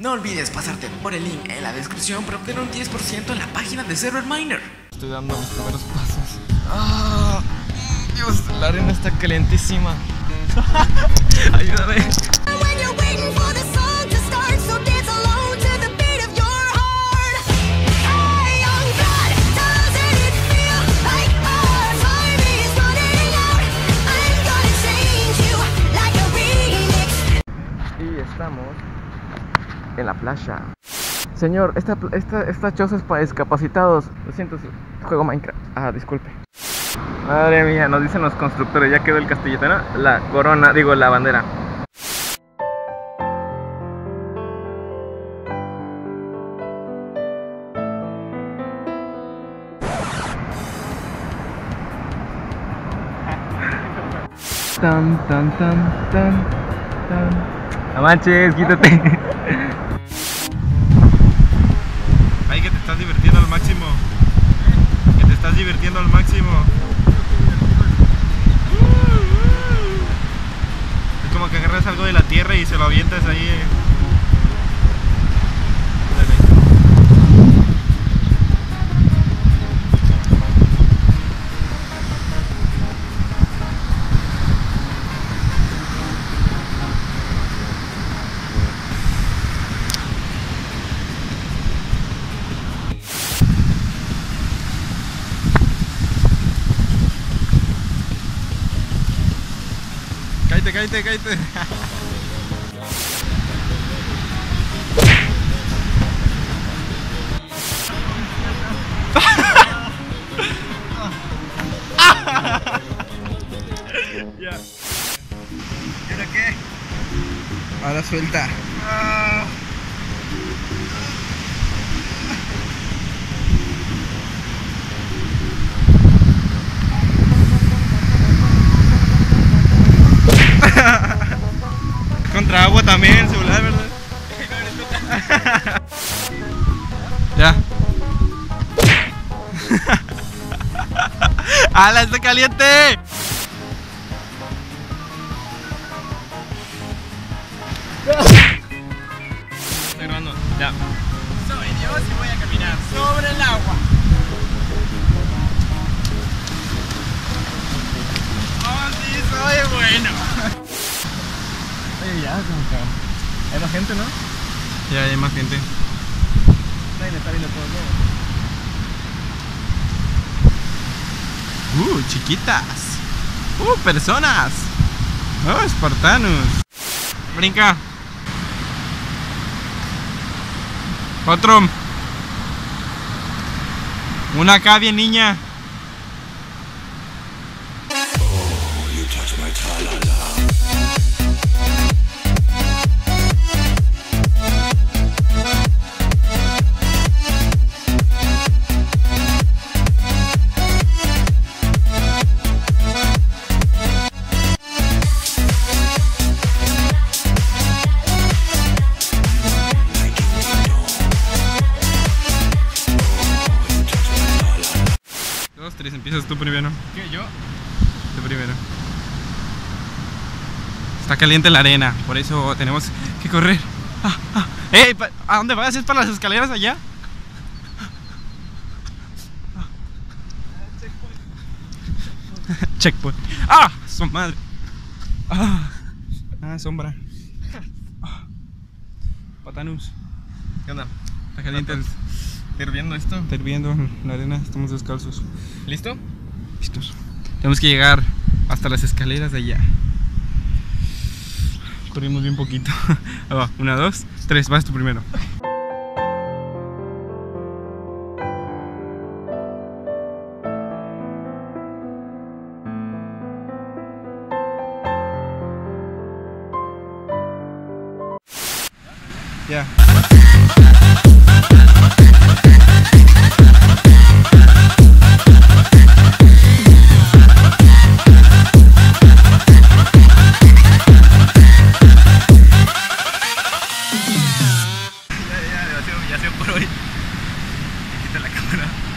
No olvides pasarte por el link en la descripción para obtener un 10% en la página de Server Miner. Estoy dando mis primeros pasos. ¡Ah! Dios, la arena está calentísima. Ayúdame. Y estamos en la playa. Señor, esta, esta, esta choza es para discapacitados. Lo siento, juego Minecraft. Ah, disculpe. Madre mía, nos dicen los constructores, ya quedó el castillito, ¿no? La corona, digo, la bandera. Tan, tan, tan, tan, tan. No manches, quítate. Estás divirtiendo al máximo. Que te estás divirtiendo al máximo. Es como que agarras algo de la tierra y se lo avientas ahí. Cállate, cállate, cállate. ya. ¿Y ahora qué? Ahora suelta. Ah. Agua también el celular, ¿verdad? ya. ¡Hala, está caliente! Estoy grabando. Ya. Soy Dios y voy a caminar Hay más gente, ¿no? Ya hay más gente. Nadie está viendo todo, ¿no? Uh, chiquitas. Uh, personas. Oh, espartanos. Brinca. Otro. Una acá bien niña. Empiezas tú primero. ¿Qué? ¿Yo? Tú primero. Está caliente la arena, por eso tenemos que correr. Ah, ah. ¿A dónde vas? ¿Es para las escaleras allá? Checkpoint. ¡Ah! Su madre. ¡Ah! Ah, sombra. Ah. Patanus. ¿Qué onda? Está caliente. ¿Está hirviendo esto? Está hirviendo la arena, estamos descalzos. ¿Listo? Listos. Tenemos que llegar hasta las escaleras de allá. Corrimos bien poquito. Ahí va, una, dos, tres, vas tú primero. Ya. Ya, quita la cámara.